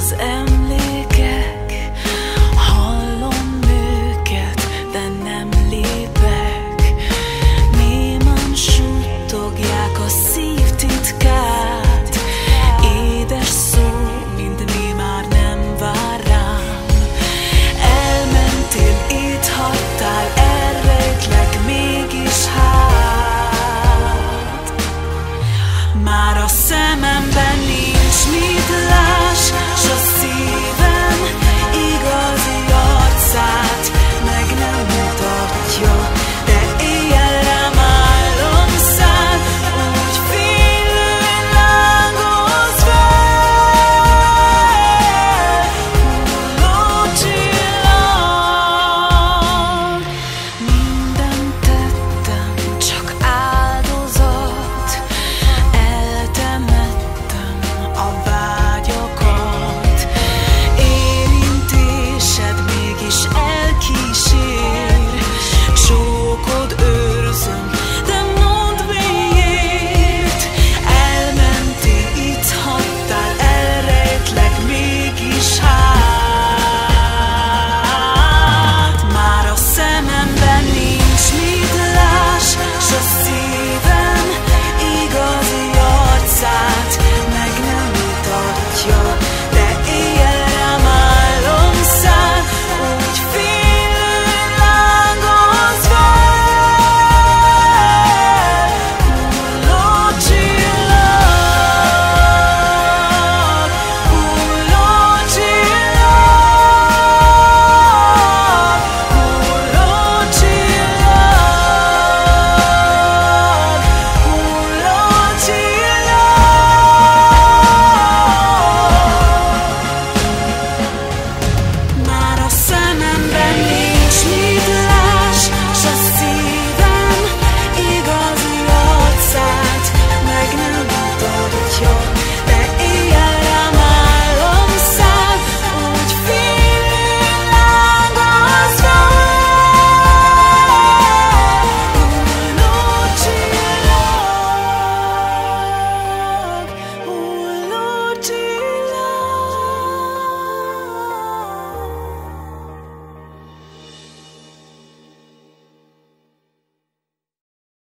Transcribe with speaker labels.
Speaker 1: and